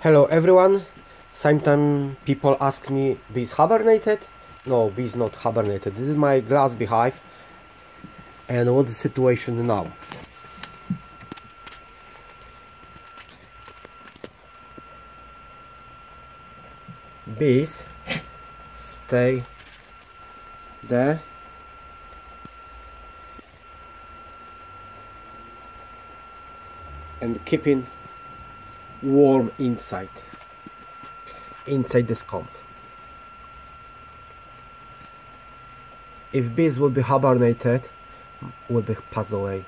Hello everyone. Sometimes people ask me, bees hibernated? No, bees not hibernated. This is my glass beehive. And what's the situation now? Bees stay there and keeping warm inside inside this comb if bees will be hibernated will be passed away